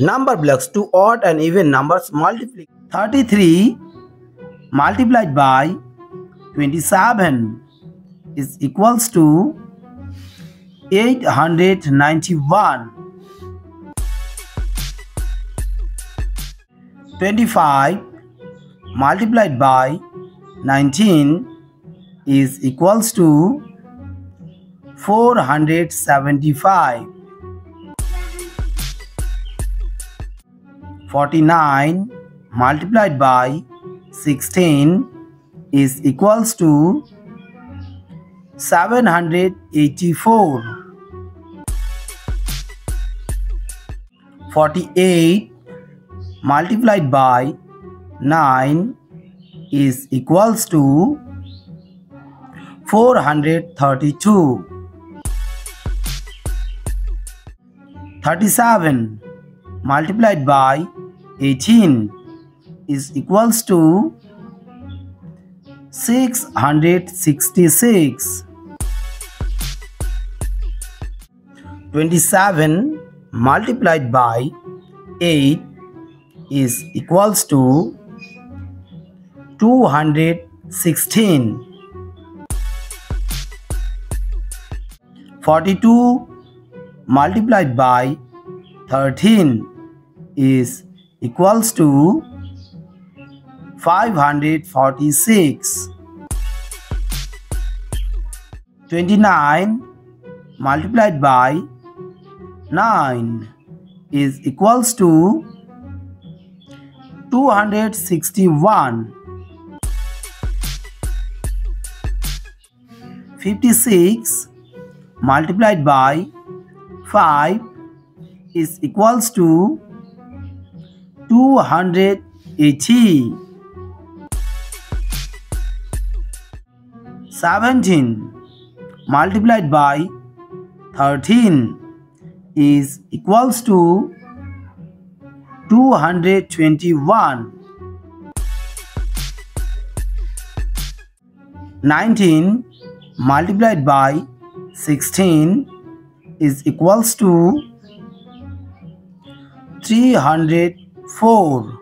Number blocks two odd and even numbers multiply. 33 multiplied by 27 is equals to 891. 25 multiplied by 19 is equals to 475 49 multiplied by 16 is equals to 784 48 multiplied by 9 is equals to 432 37 multiplied by 18 is equals to 666 27 multiplied by 8 is equals to 216 42 multiplied by 13 is equals to 546 29 multiplied by 9 is equals to 261 56 multiplied by 5 is equals to 280 17 multiplied by 13 is equals to 221 19 multiplied by 16 is equals to 304